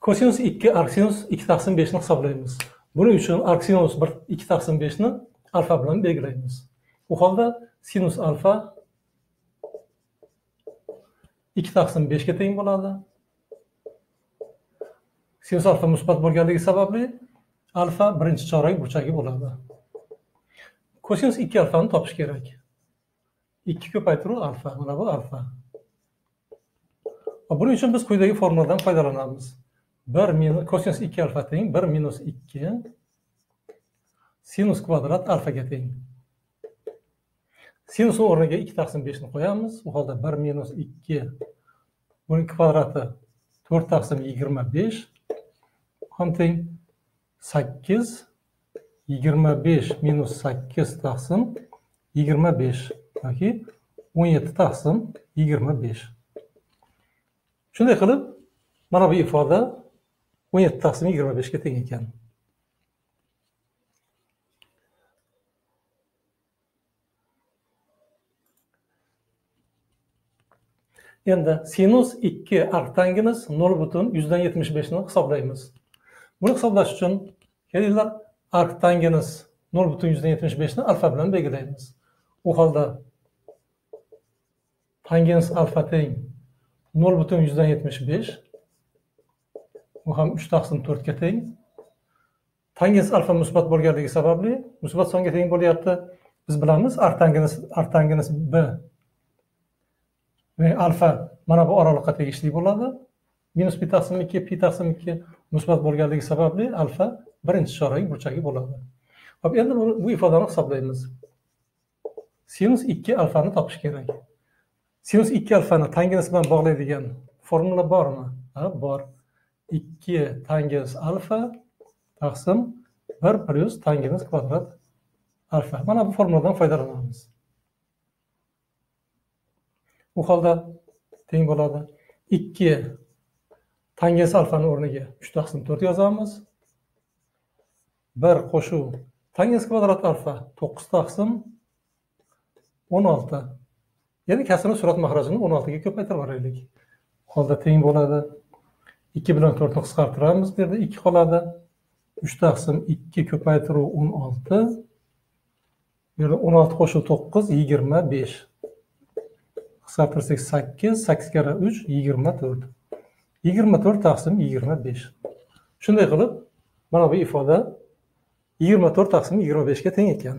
Kosinus 2 arcsinus 2 taqsim 5 ni hisoblaymiz. Buning uchun arcsinus 1 2 taqsim 5 ni alfa bilan belgilaymiz. U holda sinus alfa 2 taqsim 5 ga teng bo'ladi. Sinus alfa musbat bo'lganligi sababli alfa birinchi chorak burchagi bo'ladi. Kosinus 2 alfani topish kerak. 2 ko'paytiruv alfa, mana bu alfa. Buning uchun biz quyidagi formuladan foydalanamiz. 1 minus kosinus 2 alfa teng 1 minus 2 sinus kvadrat alfaga teng. sinus o'rniga 2 taqsim 5 ni qo'yamiz. U holda 1 minus 2 buni kvadrati 4 taqsim 25 ham teng 8 25 minus 8 taqsim 25 yoki 17 taqsim 25. Shunday qilib, mana bu ifoda o'n yetti taqsim yigirma beshga teng ekan. Endi sinus ikki arktangimiz nol butun yuzdan yetmish beshni hisoblaymiz. Buni hisoblash uchun kelinglar arktangimiz nol butun yuzdan yetmish beshni alfa bilan belgilaymiz. U holda tangens alfa teng nol butun yuzdan yetmish besh bu ham uch taqsim to'rtga teng. Tangens alfa musbat bo'lganligi sababli musbat songa teng bo'lyapti. Biz bilamiz artangens artangens b va alfa mana bu oraliqqa tegishli bo'ladi. Minus pi taqsim ikki pi taqsim ikki musbat bo'lganligi sababli alfa birinchi chorak burchagi bo'ladi. Hop endi bu ifodani hisoblaymiz. Sinus ikki alfani topish kerak. Sinus ikki alfani tangens bilan bog'laydigan formula bormi? Ha bor. Ikki tangens alfa taqsim bir plyus tangens kvadrat alfa. Mana bu formuladan foydalanamiz. U holda teng bo'ladi. Ikki tangens alfani o'rniga uch taqsim to'rt yozamiz. Bir qo'shuv tangens kvadrat alfa to'qqiz taqsim o'n olti. Ya'ni kasrni surat mahrajini o'n oltiga ko'paytirib yuboraylik holda teng bo'ladi. Ikki bilan to'rtni qisqartiramiz bu yerda ikki qoladi. Uch taqsim ikki ko'paytiruv o'n olti. Bu yerda o'n olti qo'shib to'qqiz yigirma besh. Qisqartirsak sakkiz sakkiz karra uch yigirma to'rt. Yigirma to'rt taqsim yigirma besh. Shunday qilib mana bu ifoda yigirma to'rt taqsim yigirma beshga teng ekan.